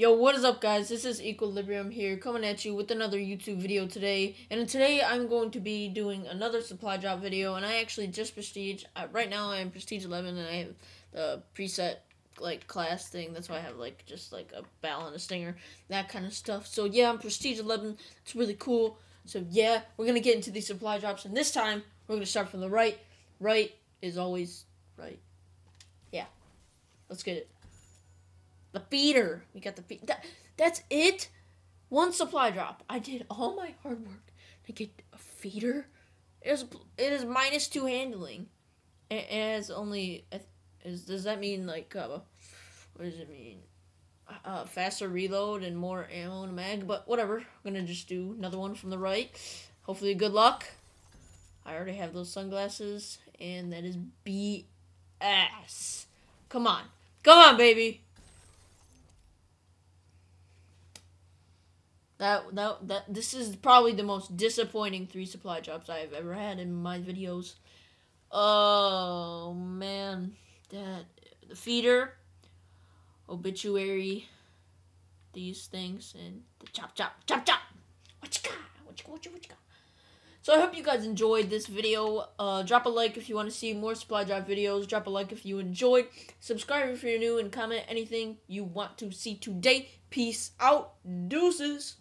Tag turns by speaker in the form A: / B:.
A: Yo, what is up guys? This is Equilibrium here coming at you with another YouTube video today. And today I'm going to be doing another supply drop video and I actually just prestige. Uh, right now I'm prestige 11 and I have the preset like class thing. That's why I have like just like a bal and a stinger, that kind of stuff. So yeah, I'm prestige 11. It's really cool. So yeah, we're going to get into these supply drops and this time we're going to start from the right. Right is always right. Yeah. Let's get it. The feeder. We got the feeder. That, that's it? One supply drop. I did all my hard work to get a feeder. It is, it is minus two handling. It, has only... Is, does that mean, like, uh, what does it mean? Uh, faster reload and more ammo in a mag, but whatever. I'm gonna just do another one from the right. Hopefully, good luck. I already have those sunglasses, and that is BS. Come on. Come on, baby. That that that this is probably the most disappointing three supply drops I've ever had in my videos. Oh man, that the feeder, obituary, these things, and the chop chop chop chop. What you got? What you? What you, what you got? So I hope you guys enjoyed this video. Uh, drop a like if you want to see more supply drop videos. Drop a like if you enjoyed. Subscribe if you're new and comment anything you want to see today. Peace out. Deuces.